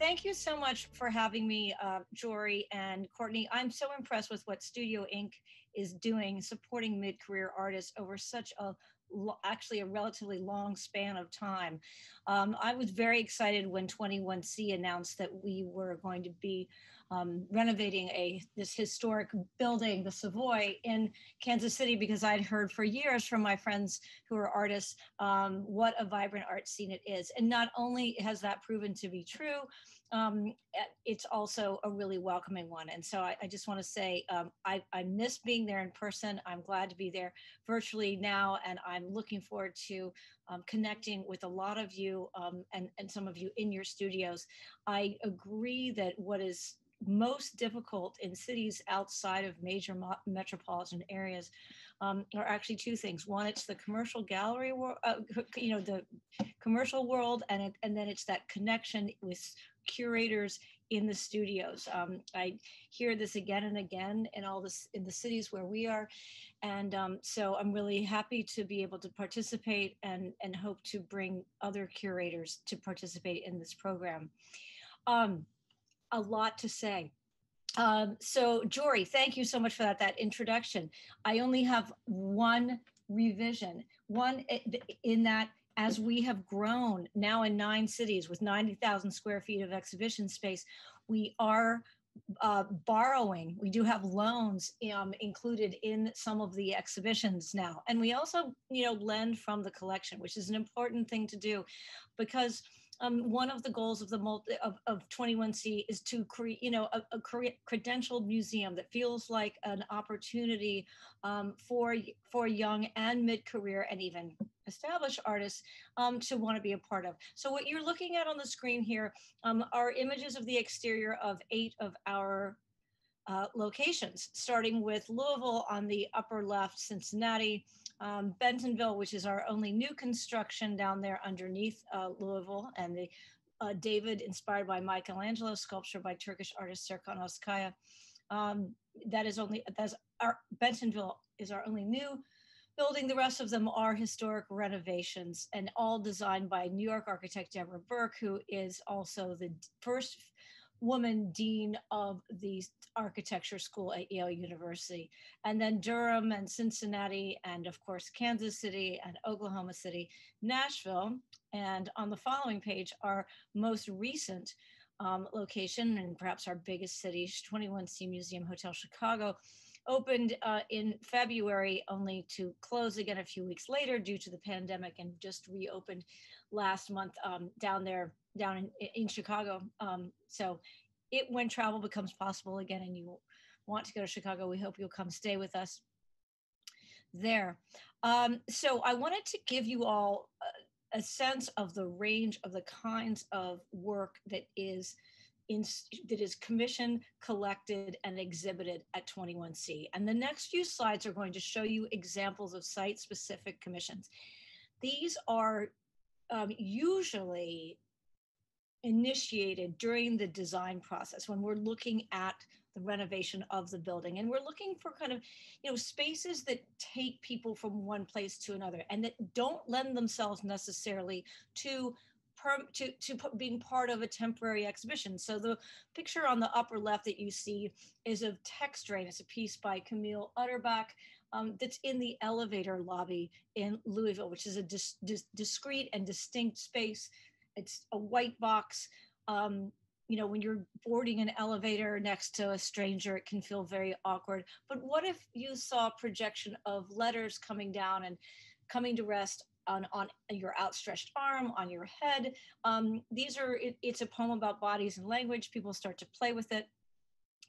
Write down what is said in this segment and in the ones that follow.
thank you so much for having me, uh, Jory and Courtney. I'm so impressed with what Studio Inc. is doing, supporting mid-career artists over such a actually a relatively long span of time. Um, I was very excited when 21C announced that we were going to be um, renovating a this historic building, the Savoy in Kansas City, because I'd heard for years from my friends who are artists um, what a vibrant art scene it is. And not only has that proven to be true, um, it's also a really welcoming one. And so I, I just want to say um, I, I miss being there in person. I'm glad to be there virtually now, and I'm looking forward to um, connecting with a lot of you um, and, and some of you in your studios. I agree that what is most difficult in cities outside of major metropolitan areas um, are actually two things. One, it's the commercial gallery, uh, you know, the commercial world, and it, and then it's that connection with curators in the studios. Um, I hear this again and again in all this in the cities where we are, and um, so I'm really happy to be able to participate and and hope to bring other curators to participate in this program. Um, a lot to say. Um, so Jory, thank you so much for that, that introduction. I only have one revision, one eh, in that as we have grown now in nine cities with 90,000 square feet of exhibition space, we are uh, borrowing. We do have loans um, included in some of the exhibitions now. And we also, you know, lend from the collection, which is an important thing to do because um, one of the goals of the multi, of, of 21C is to create, you know, a, a credentialed museum that feels like an opportunity um, for for young and mid-career and even established artists um, to want to be a part of. So what you're looking at on the screen here um, are images of the exterior of eight of our uh, locations, starting with Louisville on the upper left, Cincinnati, um, Bentonville, which is our only new construction down there underneath uh, Louisville, and the uh, David, inspired by Michelangelo, sculpture by Turkish artist Serkan Özkaya. Um, that is only, that's our, Bentonville is our only new building. The rest of them are historic renovations and all designed by New York architect Deborah Berke, who is also the first woman dean of the architecture school at Yale University. And then Durham and Cincinnati, and of course, Kansas City and Oklahoma City, Nashville. And on the following page, our most recent um, location and perhaps our biggest city, 21C Museum Hotel Chicago, opened uh, in February only to close again a few weeks later due to the pandemic and just reopened last month um, down there down in, in Chicago. Um, so it, when travel becomes possible again and you want to go to Chicago, we hope you'll come stay with us there. Um, so I wanted to give you all a, a, sense of the range of the kinds of work that is in, that is commissioned, collected, and exhibited at 21C. And the next few slides are going to show you examples of site-specific commissions. These are um, usually initiated during the design process when we're looking at the renovation of the building and we're looking for kind of you know spaces that take people from one place to another and that don't lend themselves necessarily to to, to being part of a temporary exhibition. So the picture on the upper left that you see is of Text Rain. It's a piece by Camille Utterback um, that's in the elevator lobby in Louisville, which is a dis, dis, discrete and distinct space it's a white box. Um, you know, when you're boarding an elevator next to a stranger, it can feel very awkward. But what if you saw a projection of letters coming down and coming to rest on, on your outstretched arm, on your head? Um, these are, it, it's a poem about bodies and language. People start to play with it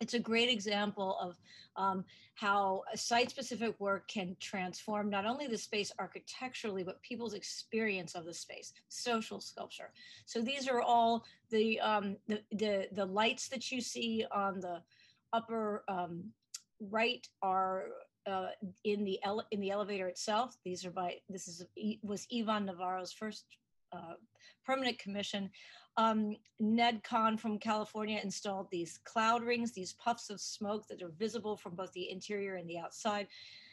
it's a great example of um, how site-specific work can transform not only the space architecturally, but people's experience of the space, social sculpture. So these are all the, um, the, the, the, lights that you see on the upper um, right are uh, in the ele in the elevator itself. These are by this is was Ivan Navarro's first uh, permanent commission. Um, Ned Kahn from California installed these cloud rings, these puffs of smoke that are visible from both the interior and the outside.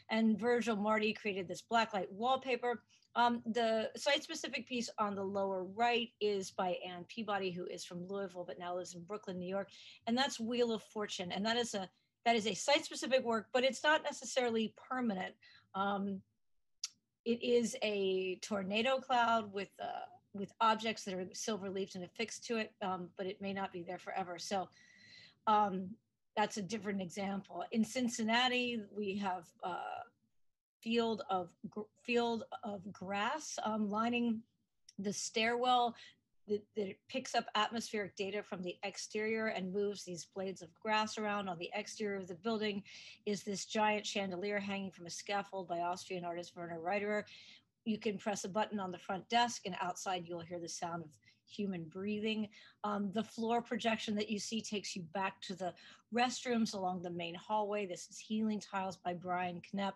And Virgil Marti created this blacklight wallpaper. Um, the site-specific piece on the lower right is by Anne Peabody, who is from Louisville but now lives in Brooklyn, New York, and that's Wheel of Fortune, and that is a that is a site-specific work, but it's not necessarily permanent. Um, it is a tornado cloud with uh, with objects that are silver leafed and affixed to it, um, but it may not be there forever. So um, that's a different example. In Cincinnati, we have a field of field of grass um, lining the stairwell that, that picks up atmospheric data from the exterior and moves these blades of grass around. On the exterior of the building is this giant chandelier hanging from a scaffold by Austrian artist Werner Reiterer. You can press a button on the front desk, and outside you'll hear the sound of human breathing. Um, the floor projection that you see takes you back to the restrooms along the main hallway. This is Healing Tiles by Brian Knep.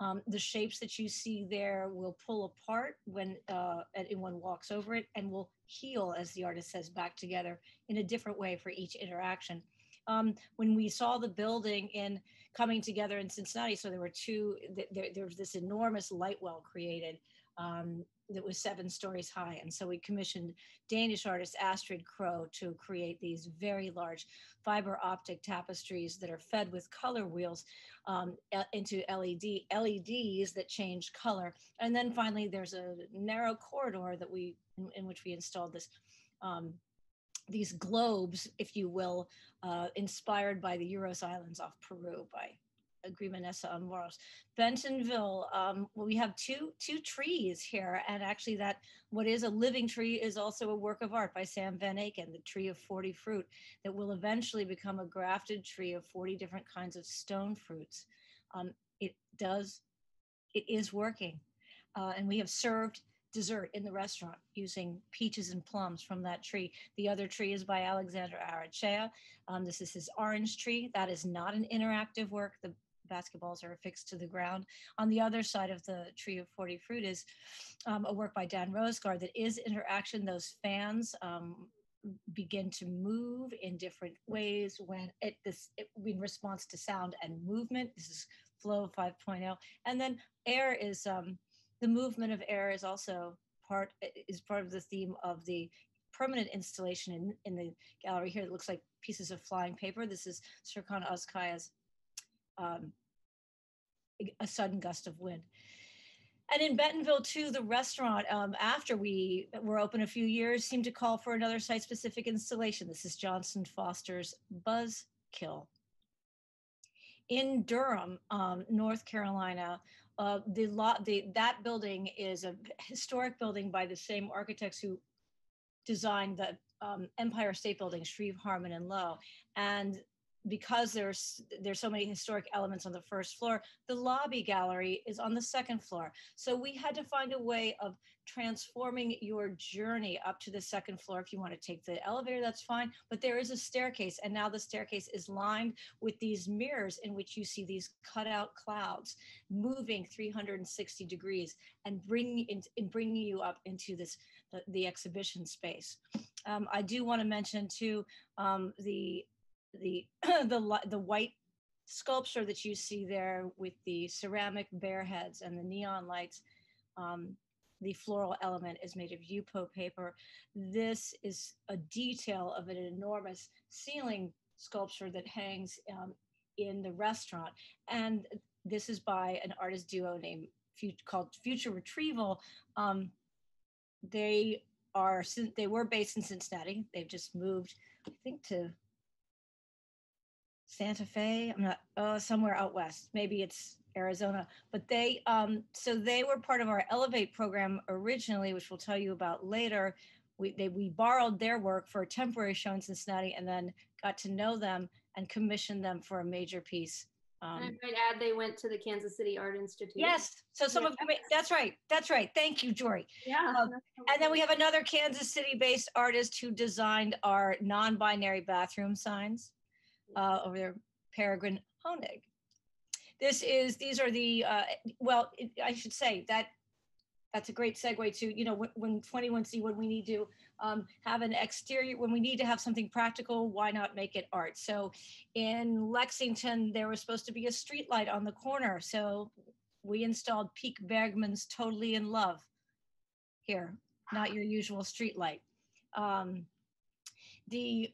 Um, the shapes that you see there will pull apart when uh, anyone walks over it and will heal, as the artist says, back together in a different way for each interaction. Um, when we saw the building in coming together in Cincinnati, so there were two, there, there was this enormous light well created um, that was seven stories high. And so we commissioned Danish artist Astrid Krogh to create these very large fiber optic tapestries that are fed with color wheels um, into LED LEDs that change color. And then finally, there's a narrow corridor that we in, in which we installed this. Um, these globes, if you will, uh, inspired by the Uros Islands off Peru by Agrimanesa Amoros. Bentonville, um, well, we have two two trees here, and actually, that what is a living tree is also a work of art by Sam Van Aken, the tree of 40 fruit, that will eventually become a grafted tree of 40 different kinds of stone fruits. Um, it does, it is working, uh, and we have served dessert in the restaurant using peaches and plums from that tree. The other tree is by Alexander Arrechea. Um, this is his orange tree. That is not an interactive work. The basketballs are affixed to the ground. On the other side of the tree of 40 fruit is um, a work by Daan Roosegaarde that is interaction. Those fans um, begin to move in different ways when it this it, in response to sound and movement. This is flow 5.0, and then air is um, the movement of air is also part is part of the theme of the permanent installation in, in the gallery here that looks like pieces of flying paper. This is Serkan Ozkaya's um, a sudden gust of wind. And in Bentonville, too, the restaurant, um, after we were open a few years, seemed to call for another site specific installation. This is Johnson Foster's Buzzkill. In Durham, um, North Carolina, uh, the lot, the, that building is a historic building by the same architects who designed the um, Empire State Building, Shreve, Harmon, and Lowe. And because there's there's so many historic elements on the first floor the lobby gallery is on the second floor. So we had to find a way of transforming your journey up to the second floor. If you want to take the elevator that's fine but there is a staircase and now the staircase is lined with these mirrors in which you see these cutout clouds moving 360 degrees and bringing in, in bringing you up into this the, the exhibition space. Um, i do want to mention too um, the the the the white sculpture that you see there with the ceramic bear heads and the neon lights um, the floral element is made of yupo paper. This is a detail of an enormous ceiling sculpture that hangs um, in the restaurant. And this is by an artist duo named called future retrieval. Um, they are they were based in cincinnati. They've just moved i think to Santa Fe. I'm not uh, somewhere out west. Maybe it's Arizona. But they um, so they were part of our Elevate program originally, which we'll tell you about later. We they we borrowed their work for a temporary show in Cincinnati, and then got to know them and commissioned them for a major piece. Um, I might add they went to the Kansas City Art Institute. Yes, so some yeah. of that's right, that's right. Thank you, Jory. Yeah. Um, and then we have another Kansas City-based artist who designed our non-binary bathroom signs uh, over there, Peregrine Honig. This is, these are the, uh, well, it, I should say that that's a great segue to, you know, when, when 21C, when we need to um, have an exterior, when we need to have something practical, why not make it art? So in Lexington, there was supposed to be a street light on the corner. So we installed Pieke Bergmans' Totally in Love here, not your usual street light. Um, the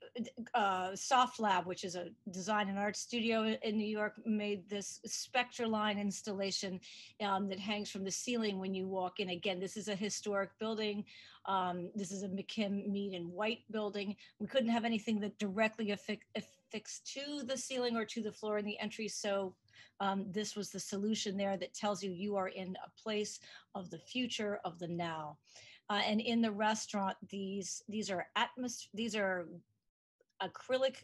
uh, Soft Lab, which is a design and art studio in New York, made this Spectraline installation um, that hangs from the ceiling when you walk in. Again, this is a historic building. Um, this is a McKim Mead and White building. We couldn't have anything that directly affixed to the ceiling or to the floor in the entry, so um, this was the solution there that tells you you are in a place of the future of the now. Uh, and in the restaurant, these these are atmos these are acrylic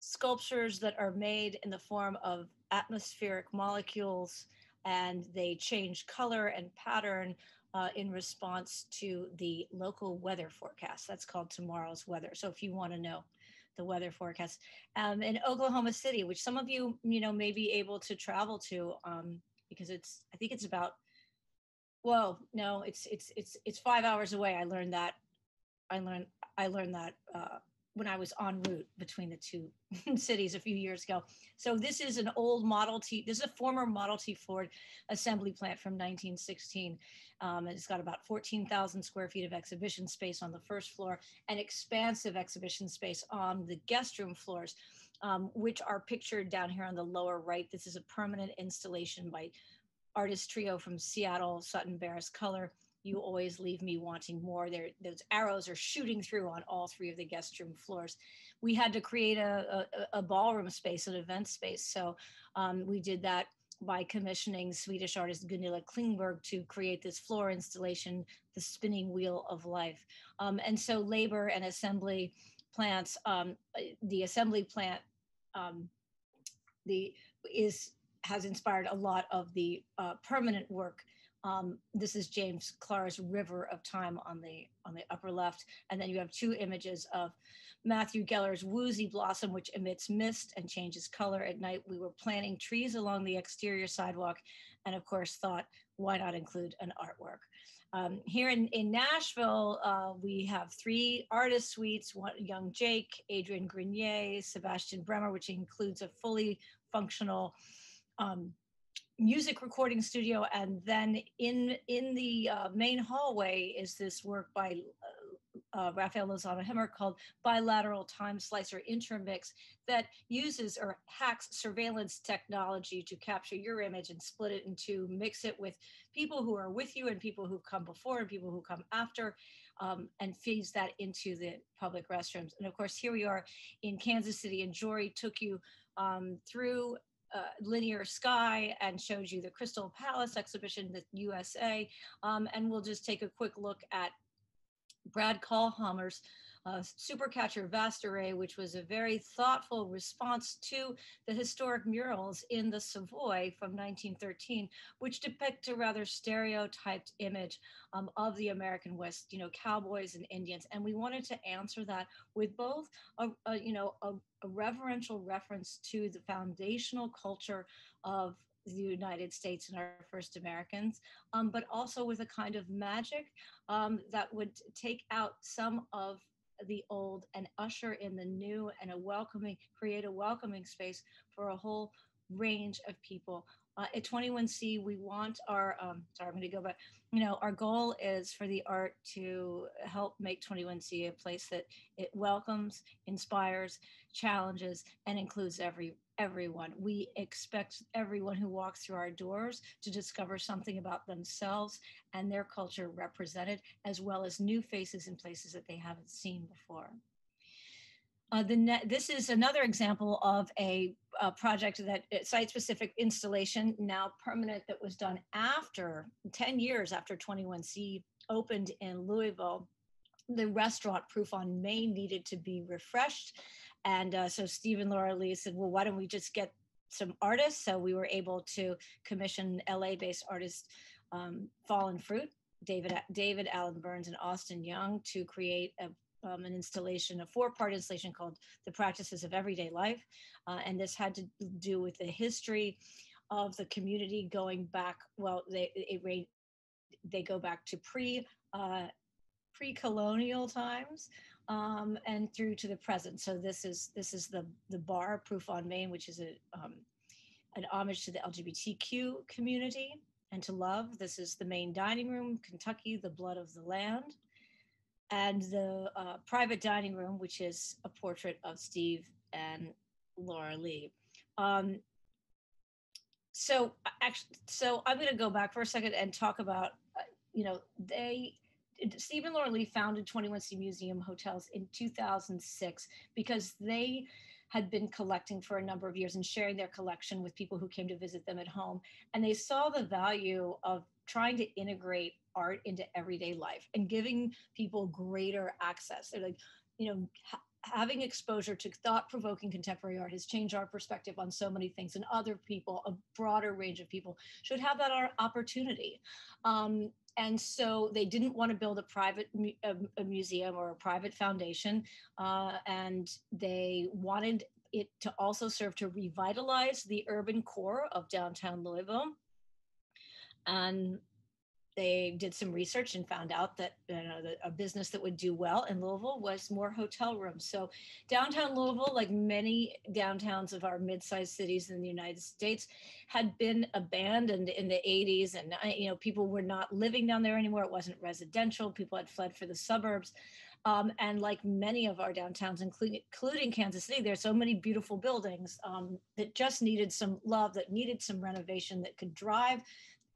sculptures that are made in the form of atmospheric molecules, and they change color and pattern uh, in response to the local weather forecast. That's called tomorrow's weather. So if you want to know the weather forecast um, in Oklahoma City, which some of you you know may be able to travel to um, because it's I think it's about Whoa, no, it's it's it's it's five hours away. I learned that. I learned I learned that uh, when I was en route between the two cities a few years ago. So this is an old Model T. This is a former Model T Ford assembly plant from 1916. Um, it's got about 14,000 square feet of exhibition space on the first floor and expansive exhibition space on the guest room floors, um, which are pictured down here on the lower right. This is a permanent installation by artist trio from Seattle, Sutton Beres Culler. You always leave me wanting more. There, those arrows are shooting through on all three of the guest room floors. We had to create a, a, a ballroom space, an event space. So um, we did that by commissioning Swedish artist Gunilla Klingberg to create this floor installation, The Spinning Wheel of Life. Um, and so labor and assembly plants, um, the assembly plant um, the is has inspired a lot of the uh, permanent work. Um, this is James Clark's River of Time on the on the upper left, and then you have two images of Matthew Geller's Woozy Blossom, which emits mist and changes color at night. We were planting trees along the exterior sidewalk, and of course thought, why not include an artwork? Um, here in, in Nashville, uh, we have three artist suites, one, Young Jake, Adrian Grenier, Sebastian Bremer, which includes a fully functional um, music recording studio and then in in the uh, main hallway is this work by uh, uh, Rafael Lozano Hemmer called Bilateral Time Slicer Intermix that uses or hacks surveillance technology to capture your image and split it into mix it with people who are with you and people who come before and people who come after um, and feeds that into the public restrooms. And of course, here we are in Kansas City and Jory took you um, through uh, linear sky and shows you the Crystal Palace exhibition, in the USA. Um, and we'll just take a quick look at Brad Kahlhamer's uh, Supercatcher Vast Array, which was a very thoughtful response to the historic murals in the Savoy from 1913, which depict a rather stereotyped image um, of the American West, you know, cowboys and Indians. And we wanted to answer that with both, a, a you know, a, a reverential reference to the foundational culture of the United States and our first Americans, um, but also with a kind of magic um, that would take out some of the old and usher in the new and a welcoming, create a welcoming space for a whole range of people. Uh, at 21C, we want our, um, sorry, I'm going to go back. You know, our goal is for the art to help make 21C a place that it welcomes, inspires, challenges, and includes every everyone. We expect everyone who walks through our doors to discover something about themselves and their culture represented, as well as new faces in places that they haven't seen before. Uh, the this is another example of a, a project that uh, site-specific installation, now permanent, that was done after 10 years after 21C opened in Louisville. The restaurant Proof on Main needed to be refreshed and uh, so Steve and Laura Lee said, well, why don't we just get some artists? So we were able to commission LA-based artist um, Fallen Fruit, David, David Allen Burns and Austin Young to create a um, an installation, a four-part installation called "The Practices of Everyday Life," uh, and this had to do with the history of the community going back. Well, they it, they go back to pre uh, pre-colonial times um, and through to the present. So this is this is the the bar proof on Main, which is a um, an homage to the LGBTQ community. and to love. This is the main dining room, Kentucky, the blood of the land. And the uh, private dining room, which is a portrait of Steve and Laura Lee. Um, so actually, so I'm going to go back for a second and talk about, uh, you know, they Stephen Laura Lee founded 21C Museum Hotels in 2006 because they had been collecting for a number of years and sharing their collection with people who came to visit them at home. And they saw the value of trying to integrate art into everyday life and giving people greater access. They're like, you know, ha- having exposure to thought-provoking contemporary art has changed our perspective on so many things and other people a broader range of people should have that opportunity um, and so they didn't want to build a private mu- a, museum or a private foundation uh, and they wanted it to also serve to revitalize the urban core of downtown louisville. And they did some research and found out that, you know, a business that would do well in Louisville was more hotel rooms. So downtown Louisville, like many downtowns of our mid-sized cities in the United States, had been abandoned in the 80s, and you know people were not living down there anymore. It wasn't residential. People had fled for the suburbs. Um, and like many of our downtowns, including, including Kansas City, there's so many beautiful buildings um, that just needed some love, that needed some renovation, that could drive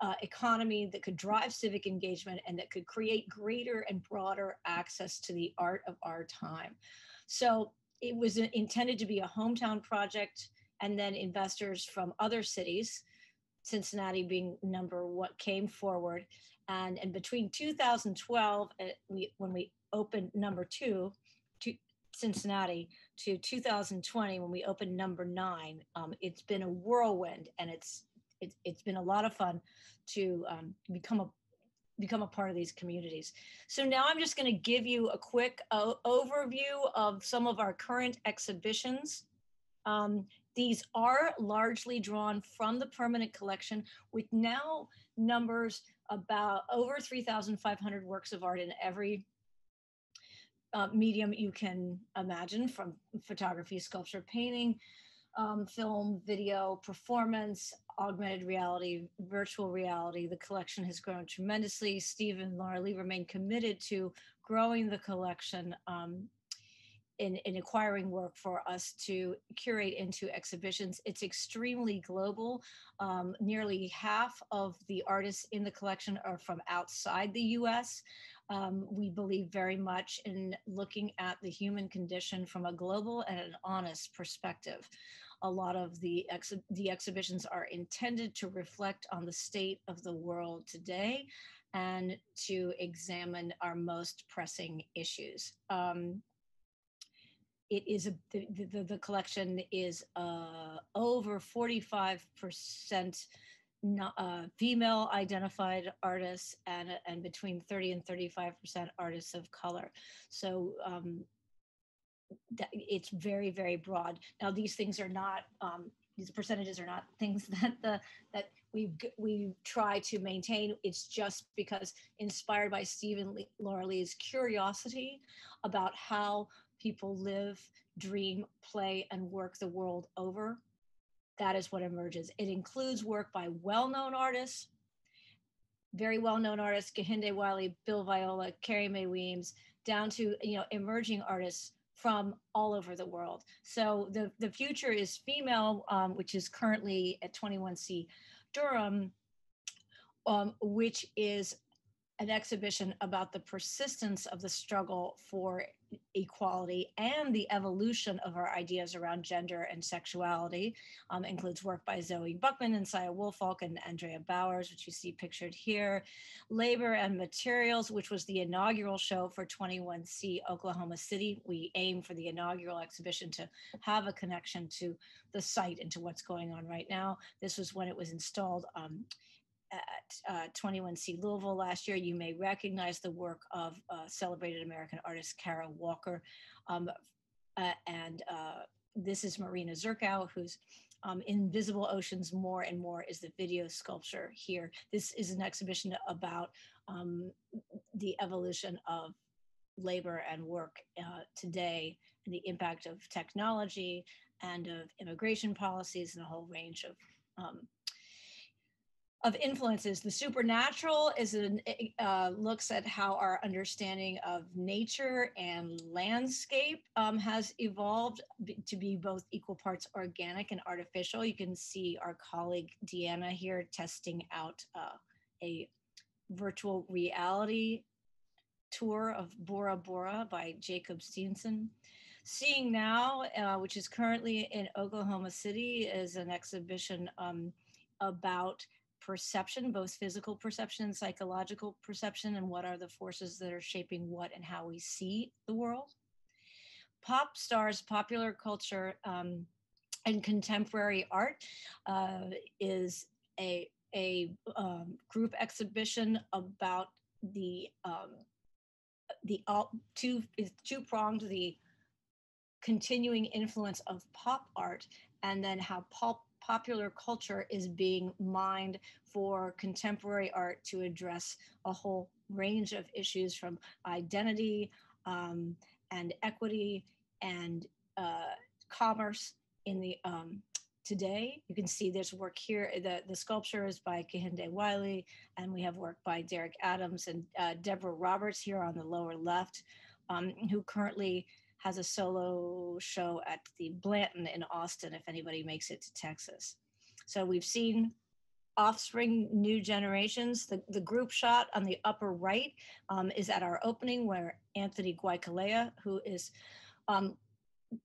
uh, economy that could drive civic engagement and that could create greater and broader access to the art of our time. So it was intended to be a hometown project, and then investors from other cities, Cincinnati being number what came forward. And, and between 2012, uh, we, when we opened number two, to Cincinnati, to 2020, when we opened number nine, um, it's been a whirlwind and it's it's, it's been a lot of fun to um, become a become a part of these communities. So now I'm just going to give you a quick uh, overview of some of our current exhibitions. Um, these are largely drawn from the permanent collection with now numbers about over 3,500 works of art in every uh, medium you can imagine from photography, sculpture, painting, um, film, video, performance, augmented reality, virtual reality. The collection has grown tremendously. Steve and Laura Lee remain committed to growing the collection um, in, in acquiring work for us to curate into exhibitions. It's extremely global. Um, nearly half of the artists in the collection are from outside the US. Um, we believe very much in looking at the human condition from a global and an honest perspective a lot of the, ex- the exhibitions are intended to reflect on the state of the world today and to examine our most pressing issues. Um, it is a, the, the, the collection is uh, over 45% not, uh, female identified artists and, and between 30 and 35% artists of color. So um, it's very very broad. Now these things are not um, these percentages are not things that the that we we try to maintain. It's just because inspired by stephen Lee, laura lee's curiosity about how people live dream play and work the world over that is what emerges. It includes work by well-known artists very well-known artists Kehinde Wiley, Bill Viola, Carrie Mae Weems, down to you know emerging artists from all over the world. So the, the future is female, um, which is currently at 21C Durham, um, which is an exhibition about the persistence of the struggle for equality and the evolution of our ideas around gender and sexuality. Um, includes work by Zoe Buckman and Saya Woolfalk and Andrea Bowers, which you see pictured here. Labor and Materials, which was the inaugural show for 21C Oklahoma City. We aim for the inaugural exhibition to have a connection to the site and to what's going on right now. This was when it was installed um, at uh, 21C Louisville last year. You may recognize the work of uh, celebrated American artist Kara Walker. Um, uh, and uh, this is Marina Zurkow, who's um, Invisible Oceans More and More is the video sculpture here. This is an exhibition about um, the evolution of labor and work uh, today and the impact of technology and of immigration policies and a whole range of um, of influences. The supernatural is an uh, looks at how our understanding of nature and landscape um, has evolved to be both equal parts organic and artificial. You can see our colleague Deanna here testing out uh, a virtual reality tour of Bora Bora by Jacob Steenson. Seeing Now, uh, which is currently in Oklahoma City, is an exhibition um, about perception, both physical perception and psychological perception, and what are the forces that are shaping what and how we see the world. Pop stars, popular culture, um, and contemporary art uh, is a, a um, group exhibition about the um, the all two is two pronged the continuing influence of pop art and then how pop popular culture is being mined for contemporary art to address a whole range of issues from identity um, and equity and uh, commerce in the um, today. You can see there's work here. The, the sculpture is by Kehinde Wiley, and we have work by Derrick Adams and uh, Deborah Roberts here on the lower left, um, who currently has a solo show at the Blanton in Austin, if anybody makes it to Texas. So we've seen offspring new generations. The, the group shot on the upper right um, is at our opening where Anthony Goicolea, who is um,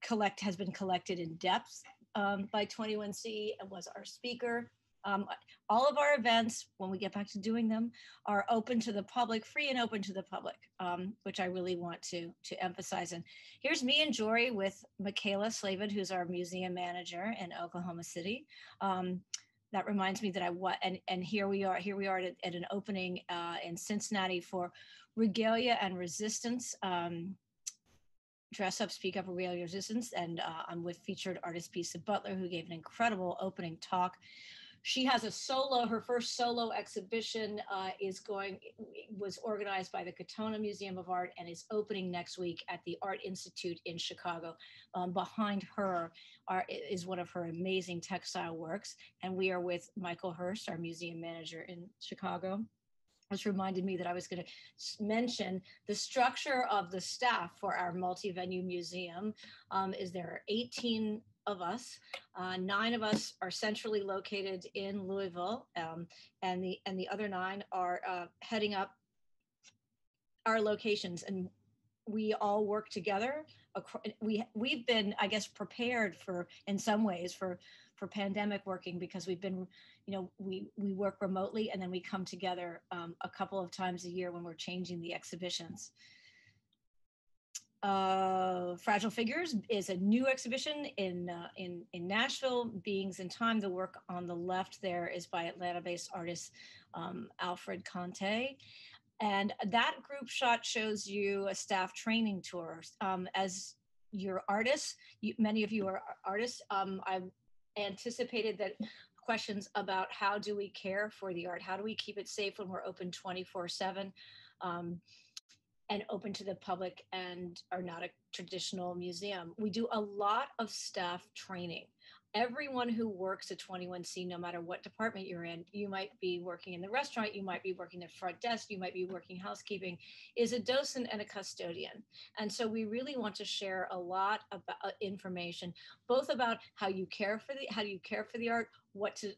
collect has been collected in depth um, by 21C and was our speaker. Um, all of our events, when we get back to doing them, are open to the public, free and open to the public, um, which I really want to to emphasize. And here's me and Jory with Michaela Slavin, who's our museum manager in Oklahoma City. Um, that reminds me that I what and and here we are here we are at, at an opening uh, in Cincinnati for Regalia and Resistance. Um, dress up, speak up, regalia resistance, and uh, I'm with featured artist Bisa Butler, who gave an incredible opening talk she has a solo her first solo exhibition uh, is going was organized by the Katonah museum of art and is opening next week at the art institute in chicago. Um, behind her are, is one of her amazing textile works and we are with michael hurst our museum manager in chicago which reminded me that I was going to mention the structure of the staff for our multi-venue museum. Um, is there are 18 of us. Uh, nine of us are centrally located in Louisville, um, and the and the other nine are uh, heading up our locations, and we all work together. We we've been, I guess, prepared for in some ways for for pandemic working because we've been, you know, we we work remotely and then we come together um, a couple of times a year when we're changing the exhibitions uh, Fragile Figures is a new exhibition in, uh, in, in Nashville, Beings in Time. The work on the left there is by Atlanta-based artist um, Alfred Conteh. And that group shot shows you a staff training tour. Um, as your artists, you, many of you are artists, um, I've anticipated that questions about how do we care for the art? How do we keep it safe when we're open 24 seven? And open to the public and are not a traditional museum. We do a lot of staff training. Everyone who works at 21C, no matter what department you're in, you might be working in the restaurant, you might be working the front desk, you might be working housekeeping, is a docent and a custodian. And so we really want to share a lot of uh, information, both about how you care for the how do you care for the art, what to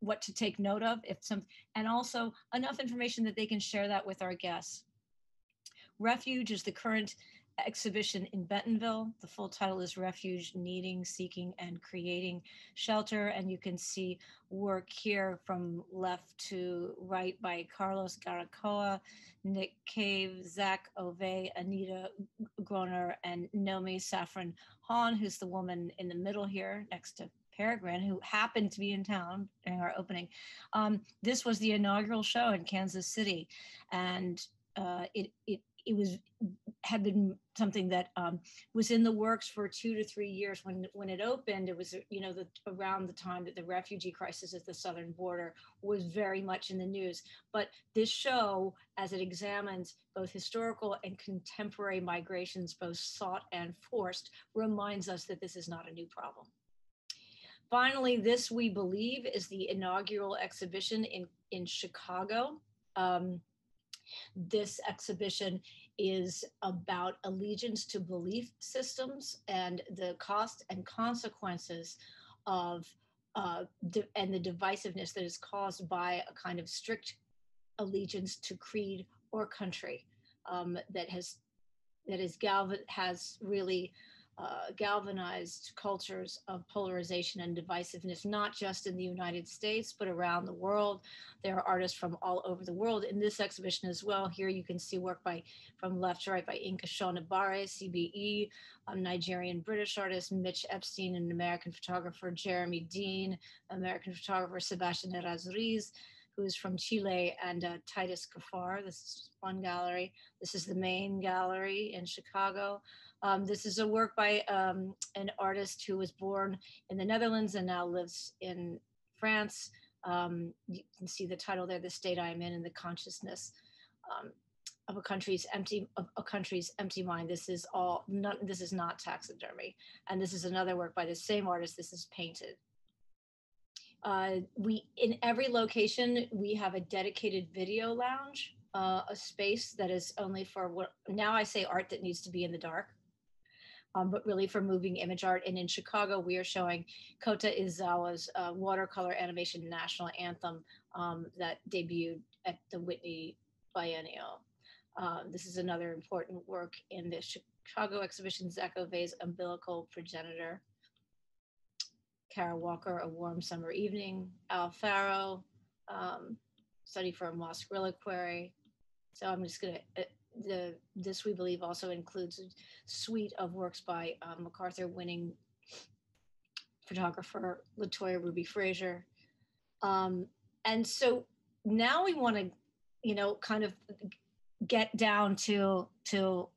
what to take note of if some and also enough information that they can share that with our guests Refuge is the current exhibition in Bentonville. The full title is Refuge Needing, Seeking, and Creating Shelter. And you can see work here from left to right by Carlos Garaicoa, Nick Cave, Zak Ové, Anita Groener, and Nomi Saffron Hahn, who's the woman in the middle here next to Peregrine, who happened to be in town during our opening. Um, this was the inaugural show in Kansas City, and uh, it, it it was had been something that um, was in the works for two to three years. When when it opened, it was you know the, around the time that the refugee crisis at the southern border was very much in the news. But this show, as it examines both historical and contemporary migrations, both sought and forced, reminds us that this is not a new problem. Finally, this we believe is the inaugural exhibition in, in Chicago. Um, this exhibition is about allegiance to belief systems and the cost and consequences of uh, and the divisiveness that is caused by a kind of strict allegiance to creed or country um, that has that is galvan has really uh, galvanized cultures of polarization and divisiveness, not just in the United States, but around the world. There are artists from all over the world in this exhibition as well. Here you can see work by from left to right by Yinka Shonibare, CBE, a Nigerian British artist, Mitch Epstein, an American photographer, Jeremy Dean, American photographer, Sebastian Errázuriz, who's from Chile, and uh, Titus Kaphar. This is one gallery. This is the main gallery in Chicago. Um, this is a work by um, an artist who was born in the Netherlands and now lives in France. Um, you can see the title there, "The State I Am In" and the consciousness um, of a country's empty of a country's empty mind. This is all not. This is not taxidermy, and this is another work by the same artist. This is painted. Uh, we in every location we have a dedicated video lounge, uh, a space that is only for what now I say art that needs to be in the dark um, but really for moving image art. And in Chicago, we are showing Kota Ezawa's uh, watercolor animation national anthem um, that debuted at the Whitney Biennial. Uh, this is another important work in the Chicago exhibition, Zak Ové's Umbilical Progenitor. Kara Walker, A Warm Summer Evening. Al Farrow, um, Study for a Mosque Reliquary. So I'm just gonna uh, the this we believe also includes a suite of works by uh, MacArthur winning photographer Latoya Ruby Frazier. Um, and so now we want to, you know, kind of get down to to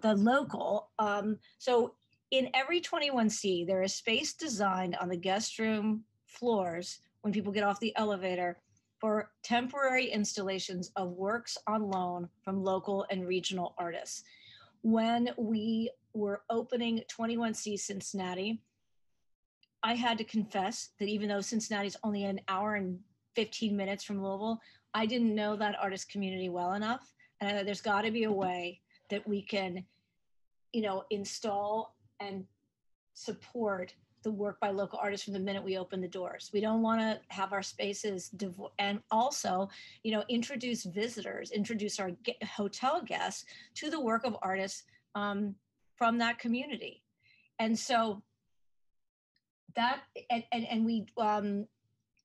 the local. Um, so in every 21C, there is space designed on the guest room floors when people get off the elevator for temporary installations of works on loan from local and regional artists. When we were opening 21C Cincinnati, I had to confess that even though Cincinnati is only an hour and 15 minutes from Louisville, I didn't know that artist community well enough. And I thought there's got to be a way that we can, you know, install and support the work by local artists from the minute we open the doors. We don't want to have our spaces devo- and also, you know, introduce visitors, introduce our ge- hotel guests to the work of artists um, from that community. And so that and and, and we um,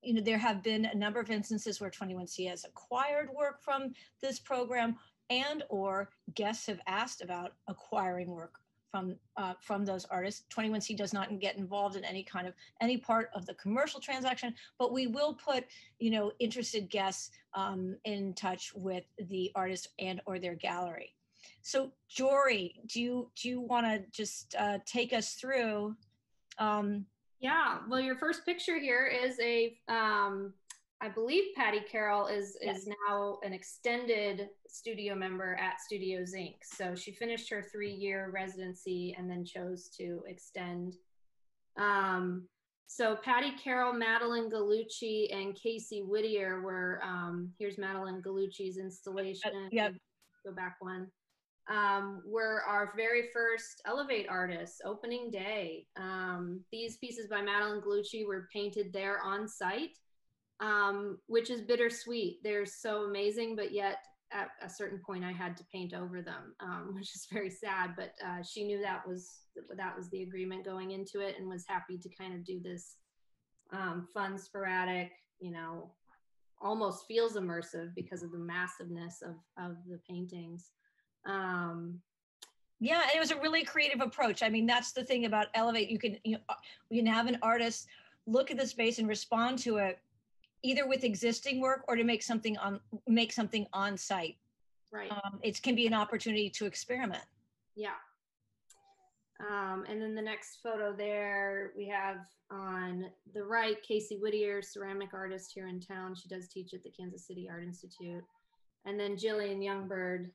you know there have been a number of instances where 21c has acquired work from this program and or guests have asked about acquiring work from uh, from those artists. 21C does not get involved in any kind of any part of the commercial transaction, but we will put you know interested guests um, in touch with the artist and or their gallery. So Jory, do you do you want to just uh, take us through? Um, yeah, well, your first picture here is a um, I believe Patty Carroll is yes. is now an extended studio member at Studios Inc. So she finished her three year residency and then chose to extend. Um, so Patty Carroll, Madeline Gallucci, and Casey Whittier were um, here's Madeline Gallucci's installation. Uh, yep. Go back one. Um, were our very first Elevate artists opening day. Um, these pieces by Madeline Gallucci were painted there on site um, which is bittersweet. They're so amazing, but yet at a certain point I had to paint over them, um, which is very sad. But uh, she knew that was that was the agreement going into it, and was happy to kind of do this um, fun, sporadic, you know, almost feels immersive because of the massiveness of of the paintings. Um, yeah, and it was a really creative approach. I mean, that's the thing about Elevate. You can you, know, you can have an artist look at the space and respond to it either with existing work or to make something on make something on site. Right. Um, it can be an opportunity to experiment. Yeah. Um, and then the next photo there we have on the right, Casey Whittier, ceramic artist here in town. She does teach at the Kansas City Art Institute. And then Jillian Youngbird,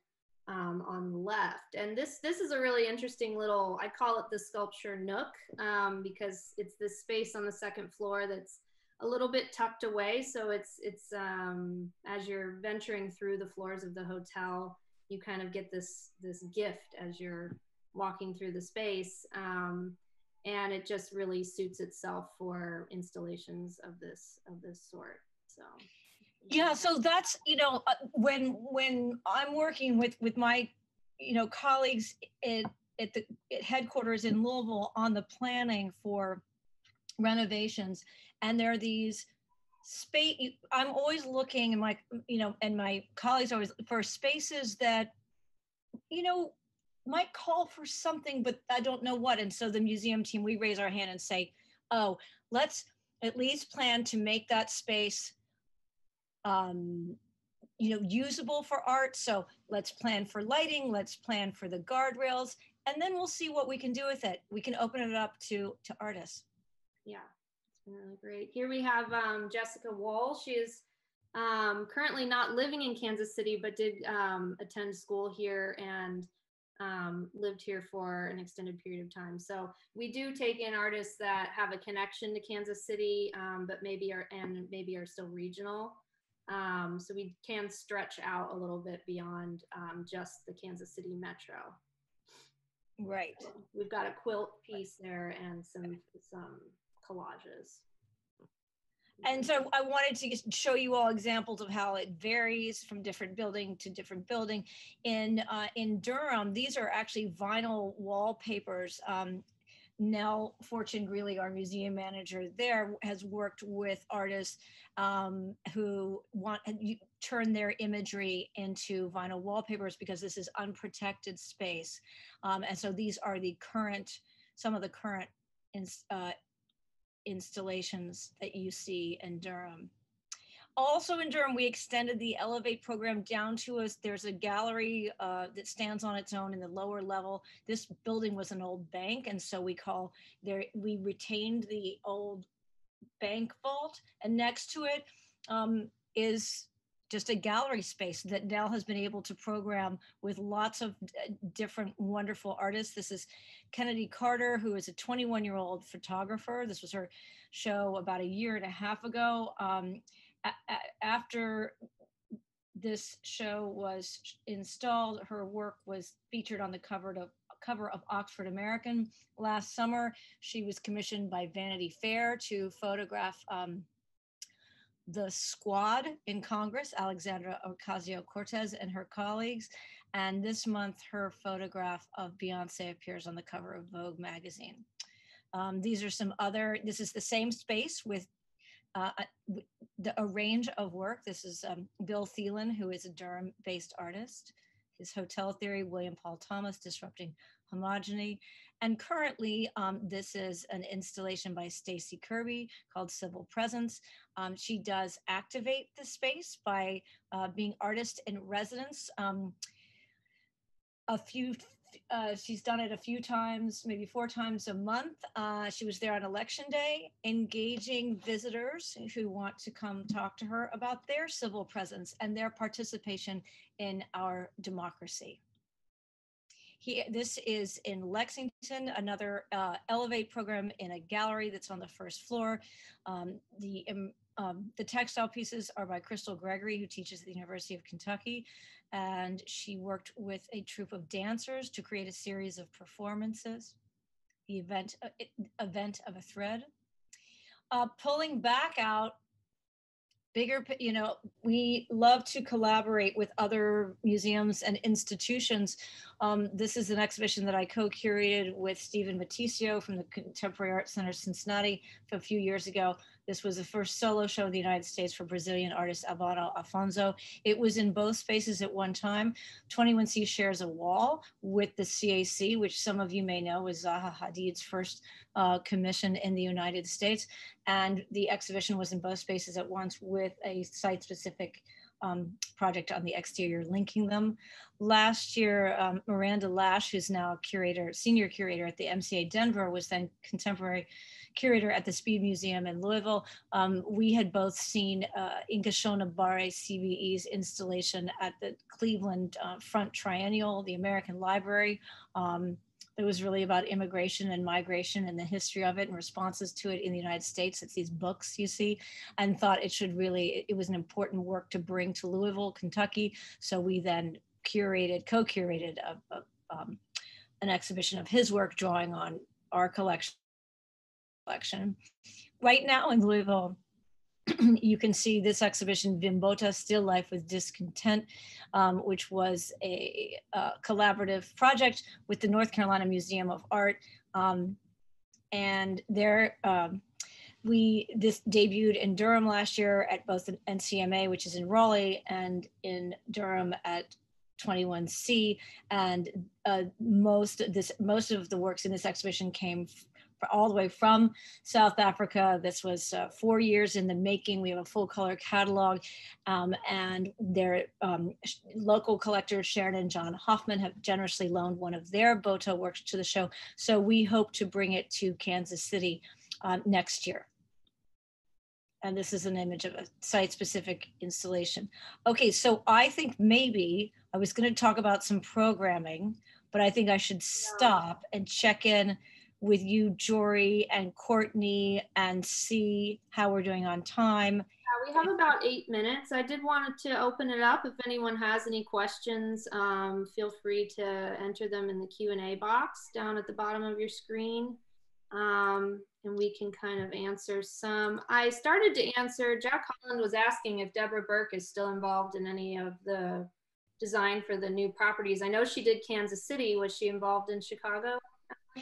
um, on the left. And this this is a really interesting little, I call it the sculpture nook um, because it's this space on the second floor that's a little bit tucked away. So it's it's um, as you're venturing through the floors of the hotel, you kind of get this this gift as you're walking through the space. Um, and it just really suits itself for installations of this of this sort. So yeah so that's you know uh, when when i'm working with with my you know colleagues at, at the at headquarters in louisville on the planning for renovations and there are these space i'm always looking and my you know and my colleagues always for spaces that you know might call for something but i don't know what and so the museum team we raise our hand and say oh let's at least plan to make that space um, you know, usable for art. So let's plan for lighting, let's plan for the guardrails, and then we'll see what we can do with it. We can open it up to, to artists. Yeah, really great. Here we have um, Jessica Wall. She is um, currently not living in Kansas City, but did um, attend school here and um, lived here for an extended period of time. So we do take in artists that have a connection to Kansas City, um, but maybe are and maybe are still regional. Um, so we can stretch out a little bit beyond um, just the Kansas City metro. Right. We've got a quilt piece there and some some collages. And so I wanted to show you all examples of how it varies from different building to different building. In uh, in Durham, these are actually vinyl wallpapers. Um, Nell Fortune Greeley, our museum manager there, has worked with artists um, who want to turn their imagery into vinyl wallpapers because this is unprotected space. Um, and so these are the current, some of the current ins, uh, installations that you see in Durham. Also in Durham, we extended the Elevate program down to us. There's a gallery uh, that stands on its own in the lower level. This building was an old bank, and so we call there. We retained the old bank vault, and next to it um, is just a gallery space that Nell has been able to program with lots of uh, different wonderful artists. This is Kennedi Carter, who is a 21 year old photographer. This was her show about a year and a half ago. Um, after this show was installed, her work was featured on the cover of cover of Oxford American last summer. She was commissioned by Vanity Fair to photograph um, the squad in Congress, Alexandra Ocasio Cortez and her colleagues. And this month, her photograph of Beyonce appears on the cover of Vogue magazine. Um, these are some other, this is the same space with uh, the, a range of work. This is um, Bill Thelen, who is a Durham based artist. His hotel theory, William Paul Thomas, Disrupting Homogeny. And currently, um, this is an installation by Stacey Kirby called Civil Presence. Um, she does activate the space by uh, being artist in residence. Um, a few uh, she's done it a few times, maybe four times a month. Uh, she was there on election day, engaging visitors who want to come talk to her about their civil presence and their participation in our democracy. He, this is in Lexington, another uh, Elevate program in a gallery that's on the first floor. Um, the, um, um the textile pieces are by Crystal Gregory, who teaches at the University of Kentucky and she worked with a troupe of dancers to create a series of performances. The event, uh, event of a thread. Uh, pulling back out bigger you know we love to collaborate with other museums and institutions. Um, this is an exhibition that i co-curated with stephen Matijcio from the contemporary art center cincinnati a few years ago this was the first solo show in the united states for brazilian artist albano afonso it was in both spaces at one time. 21c shares a wall with the cac which some of you may know was zaha hadid's first uh, commission in the united states. And the exhibition was in both spaces at once with a site specific um, project on the exterior, linking them. Last year, um, Miranda Lash, who's now curator, senior curator at the MCA Denver, was then contemporary curator at the Speed Museum in Louisville. Um, we had both seen uh, Yinka Shonibare CBE's installation at the Cleveland uh, Front Triennial, the American Library. Um, it was really about immigration and migration and the history of it and responses to it in the United States. It's these books you see, and thought it should really, it was an important work to bring to Louisville, Kentucky. So we then curated, co curated a, a, um, an exhibition of his work drawing on our collection. collection. Right now in Louisville, you can see this exhibition, Wim Botha, Still Life with Discontent, um, which was a, a, collaborative project with the North Carolina Museum of Art. Um, and there, um, we this debuted in Durham last year at both the NCMA, which is in Raleigh, and in Durham at 21C. And uh, most this most of the works in this exhibition came all the way from South Africa. This was uh, four years in the making. We have a full color catalog um, and their um, local collectors, Sharon and John Hoffman have generously loaned one of their Botha works to the show. So we hope to bring it to Kansas City uh, next year. And this is an image of a site specific installation. Okay, so I think maybe I was gonna talk about some programming, but I think I should stop and check in with you, Jory and Courtney, and see how we're doing on time. Yeah, we have about eight minutes. I did want to open it up. If anyone has any questions, um, feel free to enter them in the Q&A box down at the bottom of your screen. Um, and we can kind of answer some. I started to answer, Jack Holland was asking if Deborah Berke is still involved in any of the design for the new properties. I know she did Kansas City. Was she involved in Chicago?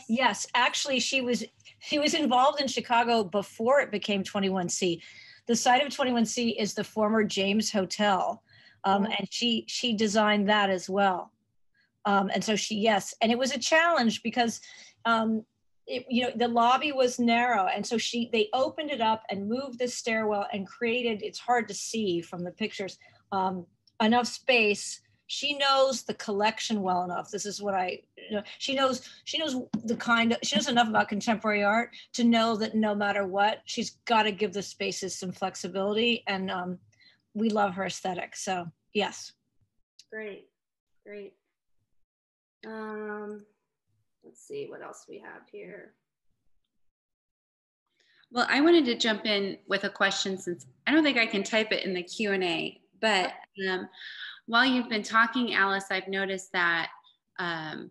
Yes, actually, she was she was involved in Chicago before it became 21C. The site of 21C is the former James Hotel, um, mm-hmm. and she she designed that as well. Um, and so she yes, and it was a challenge because um, it, you know the lobby was narrow, and so she they opened it up and moved the stairwell and created. It's hard to see from the pictures um, enough space she knows the collection well enough. This is what i you know, she knows she knows the kind of she knows enough about contemporary art to know that no matter what she's got to give the spaces some flexibility and um, we love her aesthetic. So yes. Great great. Um let's see what else we have here. Well i wanted to jump in with a question since i don't think i can type it in the q&a but um, while you've been talking, Alice, I've noticed that um,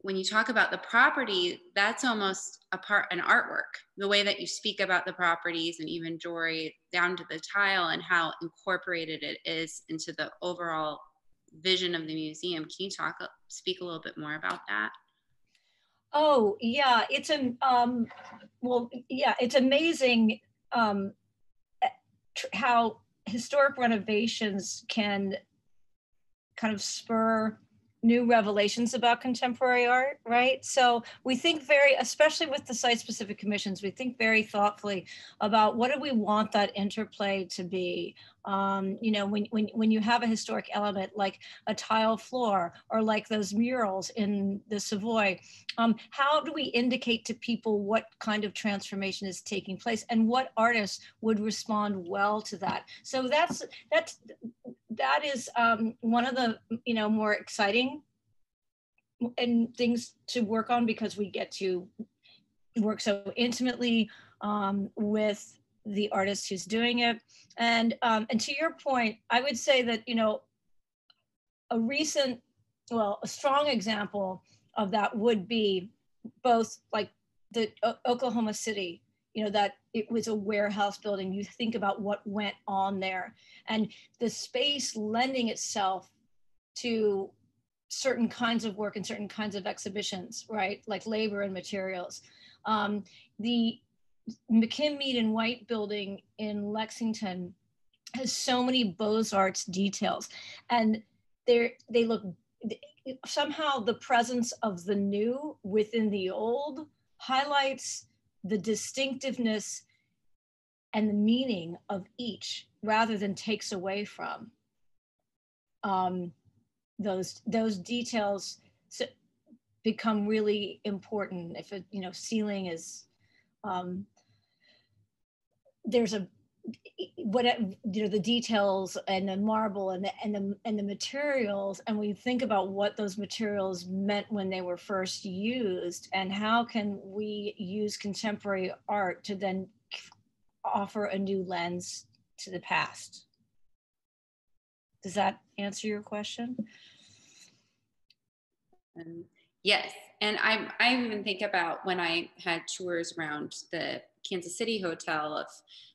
when you talk about the property, that's almost a part an artwork. The way that you speak about the properties and even Jory down to the tile and how incorporated it is into the overall vision of the museum. Can you talk speak a little bit more about that? Oh yeah, it's an um, well yeah, it's amazing um, eh, how historic renovations can kind of spur new revelations about contemporary art, right? So we think very, especially with the site specific commissions, we think very thoughtfully about what do we want that interplay to be. Um, you know, when, when, when you have a historic element like a tile floor or like those murals in the Savoy, um, how do we indicate to people what kind of transformation is taking place and what artists would respond well to that? So that's, that's, that is um, one of the you know more exciting and things to work on because we get to work so intimately um, with the artist who's doing it. And um, and to your point i would say that you know a recent well a strong example of that would be both like the o- oklahoma city you know that it was a warehouse building. You think about what went on there. And the space lending itself to certain kinds of work and certain kinds of exhibitions right? Like labor and materials. Um, the mckim mead and white building in lexington has so many beaux-arts details. And they they look somehow the presence of the new within the old highlights the distinctiveness and the meaning of each rather than takes away from. um, those those details become really important. If it, you know, ceiling is um, there's a what you know the details and the marble and the and the and the materials and we think about what those materials meant when they were first used and how can we use contemporary art to then offer a new lens to the past? Does that answer your question? Um, yes and i i even think about when i had tours around the kansas city hotel of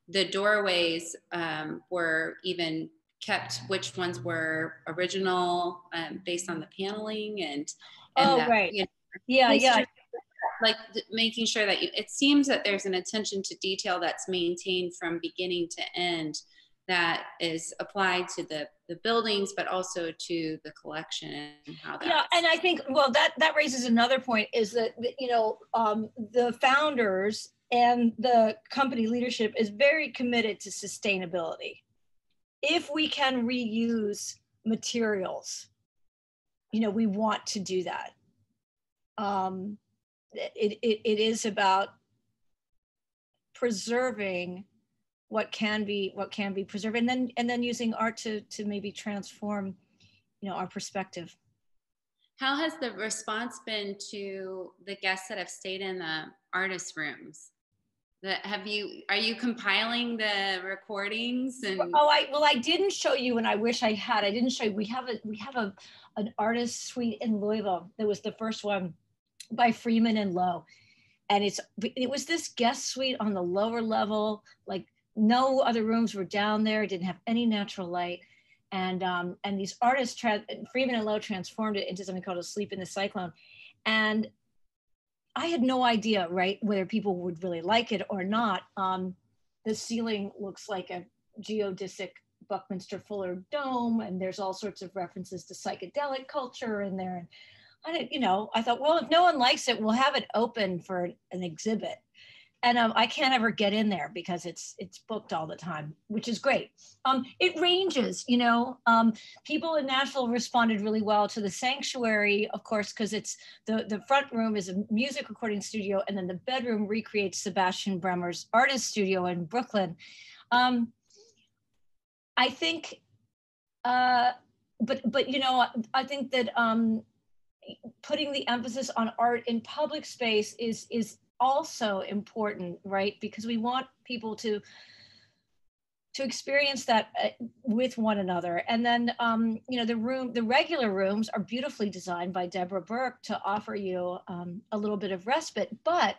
the doorways um, were even kept which ones were original um, based on the paneling and, and oh that, right. you know, yeah yeah. like making sure that you, it seems that there's an attention to detail that's maintained from beginning to end that is applied to the the buildings but also to the collection and how that yeah and i think well that that raises another point is that you know um, the founders and the company leadership is very committed to sustainability. If we can reuse materials, you know, we want to do that. Um, it, it, it is about preserving what can be what can be preserved and then and then using art to to maybe transform you know our perspective how has the response been to the guests that have stayed in the artist rooms that have you are you compiling the recordings and oh i well i didn't show you and i wish i had. I didn't show you. We have a we have a an artist suite in louisville that was the first one by freeman and Lowe and it's it was this guest suite on the lower level like no other rooms were down there. It didn't have any natural light. And um and these artists tra- freeman and Lowe transformed it into something called a sleep in the cyclone. And I had no idea, right, whether people would really like it or not. Um, the ceiling looks like a geodesic Buckminster Fuller dome, and there's all sorts of references to psychedelic culture in there. And I didn't, you know, I thought, well, if no one likes it, we'll have it open for an exhibit and um, I can't ever get in there because it's it's booked all the time, which is great. Um, it ranges, you know. Um, people in Nashville responded really well to the sanctuary, of course, because it's the the front room is a music recording studio, and then the bedroom recreates Sebastiaan Bremer's artist studio in Brooklyn. Um, I think, uh, but but you know, I think that um, putting the emphasis on art in public space is is also important, right? Because we want people to to experience that uh, with one another. And then, um, you know, the room, the regular rooms are beautifully designed by Deborah Berke to offer you um, a little bit of respite, but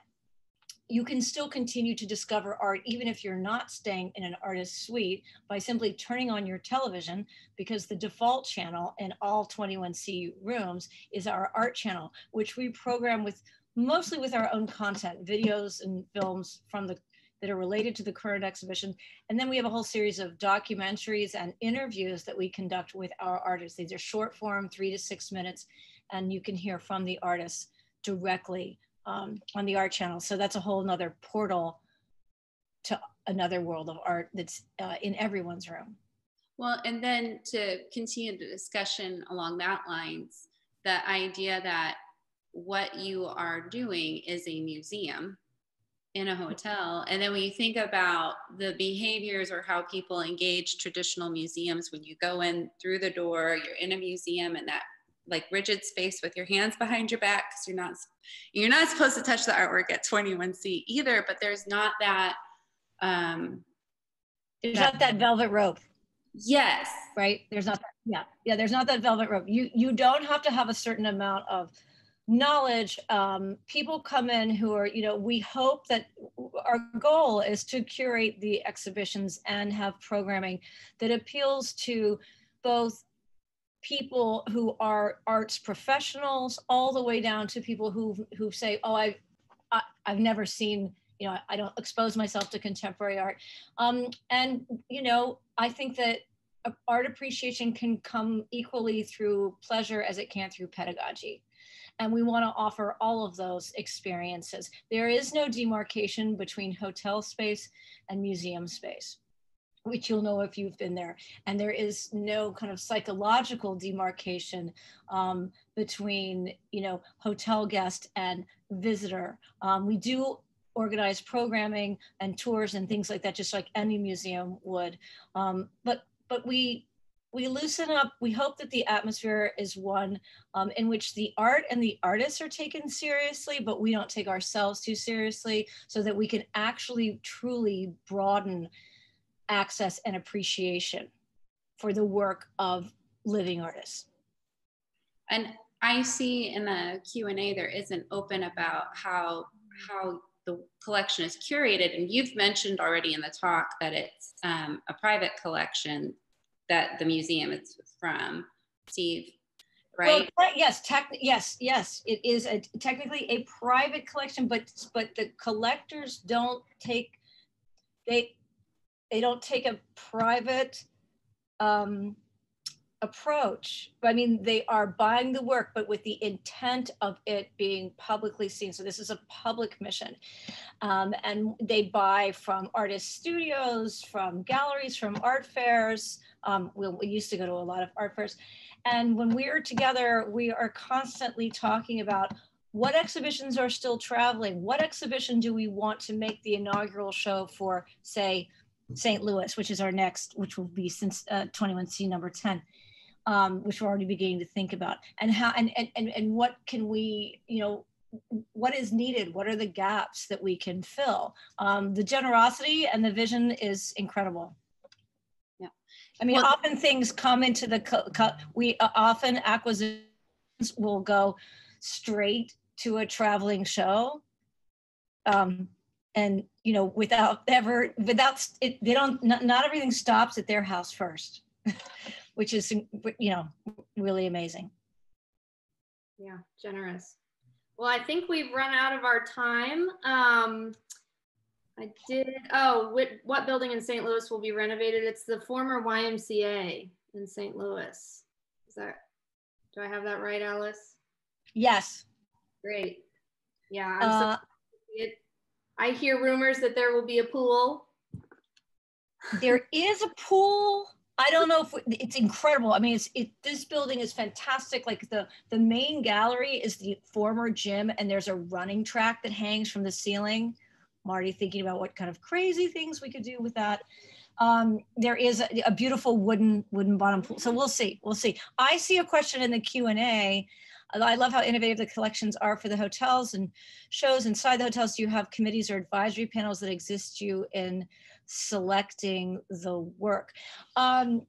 you can still continue to discover art even if you're not staying in an artist suite by simply turning on your television because the default channel in all 21C rooms is our art channel, which we program with mostly with our own content, videos and films from the that are related to the current exhibition. And then we have a whole series of documentaries and interviews that we conduct with our artists. These are short form, three to six minutes, and you can hear from the artists directly um, on the art channel. So that's a whole nother portal to another world of art that's uh, in everyone's room. Well, and then to continue the discussion along that lines, the idea that what you are doing is a museum in a hotel. And then when you think about the behaviors or how people engage traditional museums, when you go in through the door, you're in a museum and that like rigid space with your hands behind your back because you're not you're not supposed to touch the artwork at 21C either, but there's not that um there's that, not that velvet rope. Yes. Right? There's not that yeah. Yeah, there's not that velvet rope. You you don't have to have a certain amount of knowledge um, people come in who are you know we hope that our goal is to curate the exhibitions and have programming that appeals to both people who are arts professionals all the way down to people who who say oh i, I i've never seen you know i don't expose myself to contemporary art. Um, and you know i think that art appreciation can come equally through pleasure as it can through pedagogy and we want to offer all of those experiences. There is no demarcation between hotel space and museum space. which you'll know if you've been there. And there is no kind of psychological demarcation um, between, you know, hotel guest and visitor. Um, we do organize programming and tours and things like that, just like any museum would. Um, but but we we loosen up. We hope that the atmosphere is one um, in which the art and the artists are taken seriously, but we don't take ourselves too seriously, so that we can actually truly broaden access and appreciation for the work of living artists. And I see in the Q&A there is an open about how how the collection is curated and you've mentioned already in the talk that it's um, a private collection that the museum it's from steve right well, yes tech, yes yes it is a, technically a private collection but but the collectors don't take they they don't take a private um, approach. I mean, they are buying the work, but with the intent of it being publicly seen. So this is a public mission. Um, and they buy from artist studios, from galleries, from art fairs. Um, we, we used to go to a lot of art fairs. And when we are together, we are constantly talking about what exhibitions are still traveling? What exhibition do we want to make the inaugural show for, say, St. Louis, which is our next, which will be since uh, 21C number 10, um, which we're already beginning to think about. And how and, and and and what can we, you know, what is needed? What are the gaps that we can fill? Um, the generosity and the vision is incredible. I mean, well, often things come into the we uh, often acquisitions will go straight to a traveling show. Um, and you know without ever without it, they don't not, not everything stops at their house first which is you know really amazing yeah generous well i think we've run out of our time um i did oh what, what building in st louis will be renovated it's the former ymca in st louis is that do i have that right alice yes great yeah I'm uh, so I hear rumors that there will be a pool. There is a pool. I don't know if it's incredible. I mean, it's it. This building is fantastic. Like the the main gallery is the former gym, and there's a running track that hangs from the ceiling. Already thinking about what kind of crazy things we could do with that. Um, there is a, a beautiful wooden wooden bottom pool. So we'll see. We'll see. I see a question in the Q and A I love how innovative the collections are for the hotels and shows inside the hotels. Do you have committees or advisory panels that exist you in selecting the work? Um,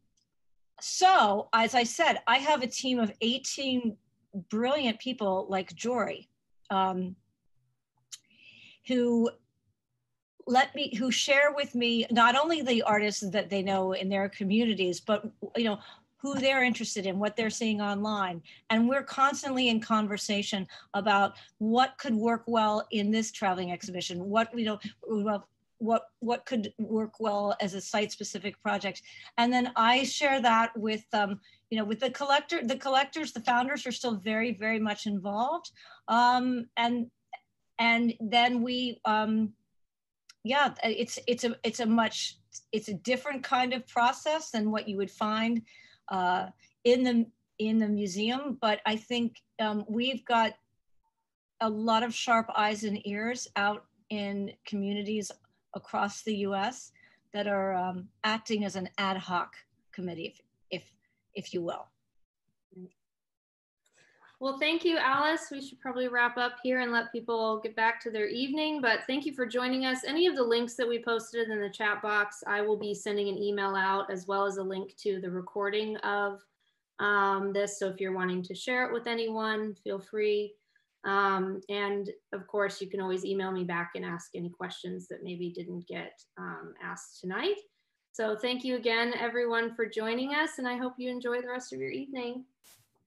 so, as I said, I have a team of 18 brilliant people like Jory, um, who let me who share with me not only the artists that they know in their communities but you know who they're interested in, what they're seeing online. And we're constantly in conversation about what could work well in this traveling exhibition, what you know, what what could work well as a site specific project. And then I share that with um, you know, with the collector, the collectors, the founders are still very, very much involved. Um, and and then we um, yeah, it's it's a it's a much it's a different kind of process than what you would find uh, in the in the museum. But I think um, we've got a lot of sharp eyes and ears out in communities across the U.S. that are um, acting as an ad hoc committee, if if, if you will. Well, thank you, Alice. We should probably wrap up here and let people get back to their evening, but thank you for joining us. Any of the links that we posted in the chat box, I will be sending an email out as well as a link to the recording of um, this. So if you're wanting to share it with anyone, feel free. Um, and of course, you can always email me back and ask any questions that maybe didn't get um, asked tonight. So thank you again, everyone, for joining us, and I hope you enjoy the rest of your evening.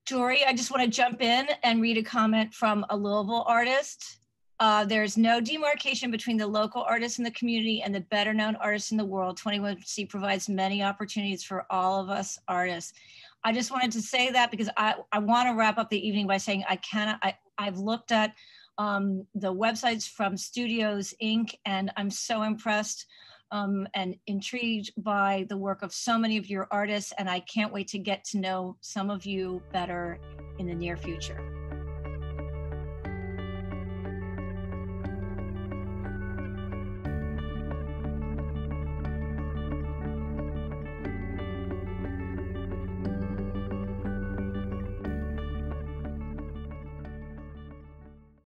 Jory, I just want to jump in and read a comment from a Louisville artist. Uh, there's no demarcation between the local artists in the community and the better known artists in the world. 21C provides many opportunities for all of us artists. I just wanted to say that because I, I want to wrap up the evening by saying I cannot, I, I've looked at um, the websites from Studios Inc. and I'm so impressed um, and intrigued by the work of so many of your artists, and I can't wait to get to know some of you better in the near future.